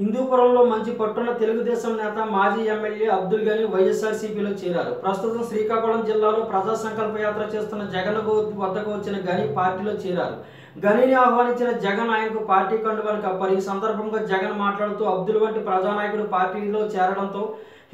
హిందూపురంలో మంచి పట్టున్న తెలుగుదేశం నేత మాజీ ఎమ్మెల్యే అబ్దుల్ గని వైఎస్ఆర్సీపీలో చేరారు. ప్రస్తుతం శ్రీకాకుళం జిల్లాలో ప్రజా సంకల్ప యాత్ర చేస్తున్న జగన్ వద్దకు వచ్చిన గని పార్టీలో చేరారు. గనిని ఆహ్వానించిన జగన్ ఆయనకు పార్టీ కండువానికి కప్పారు. ఈ సందర్భంగా జగన్ మాట్లాడుతూ అబ్దుల్ వంటి ప్రజానాయకుడు పార్టీలో చేరడంతో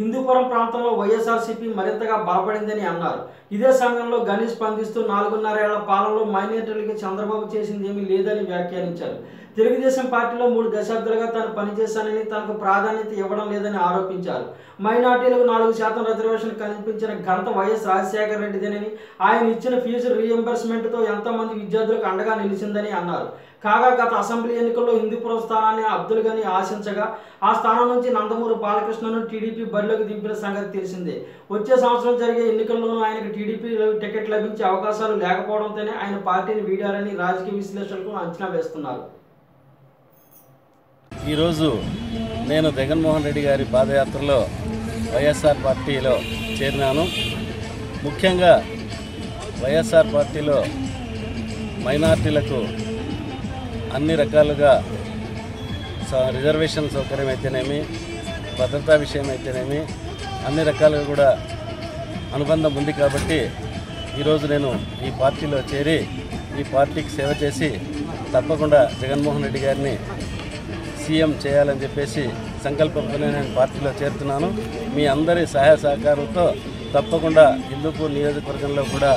హిందూపురం ప్రాంతంలో వైఎస్ఆర్సీపీ మరింతగా బలపడిందని అన్నారు. ఇదే సమయంలో గని స్పందిస్తూ నాలుగున్నరేళ్ళ పాలనలో మైనార్టీలకి చంద్రబాబు చేసింది ఏమీ లేదని వ్యాఖ్యానించారు. తెలుగుదేశం పార్టీలో మూడు దశాబ్దాలుగా తాను పనిచేశానని తనకు ప్రాధాన్యత ఇవ్వడం లేదని ఆరోపించారు. మైనార్టీలకు నాలుగు శాతం రిజర్వేషన్ కల్పించిన ఘనత వైఎస్ రాజశేఖర రెడ్డిదేనని ఆయన ఇచ్చిన ఫీజు రీఎంబర్స్మెంట్తో ఎంతోమంది విద్యార్థులకు అండగా నిలిచిందని అన్నారు. కాగా గత అసెంబ్లీ ఎన్నికల్లో హిందూపురం స్థానాన్ని అబ్దుల్ గని ఆశించగా ఆ స్థానం నుంచి నందమూరి బాలకృష్ణను టీడీపీ బరిలోకి దింపిన సంగతి తెలిసిందే. వచ్చే సంవత్సరం జరిగే ఎన్నికల్లోనూ ఆయనకు టీడీపీ టికెట్ లభించే అవకాశాలు లేకపోవడంతోనే ఆయన పార్టీని వీడారని రాజకీయ విశ్లేషకులు అంచనా వేస్తున్నారు. ఈరోజు నేను జగన్మోహన్ రెడ్డి గారి పాదయాత్రలో వైఎస్ఆర్ పార్టీలో చేరినాను. ముఖ్యంగా వైఎస్ఆర్ పార్టీలో మైనార్టీలకు అన్ని రకాలుగా రిజర్వేషన్ సౌకర్యం అయితేనేమి భద్రతా విషయం అయితేనేమి అన్ని రకాలుగా కూడా అనుబంధం ఉంది కాబట్టి ఈరోజు నేను ఈ పార్టీలో చేరి ఈ పార్టీకి సేవ చేసి తప్పకుండా జగన్మోహన్ రెడ్డి గారిని సీఎం చేయాలని చెప్పేసి సంకల్పంతోనే నేను పార్టీలో చేరుతున్నాను. మీ అందరి సహాయ సహకారంతో తప్పకుండా హిందూపూర్ నియోజకవర్గంలో కూడా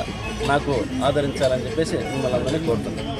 నాకు ఆదరించాలని చెప్పేసి మిమ్మల్ని అందరినీ కోరుతున్నాను.